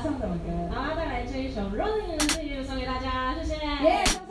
什么歌？好啊，再来这一首《Running》，送给大家，谢谢。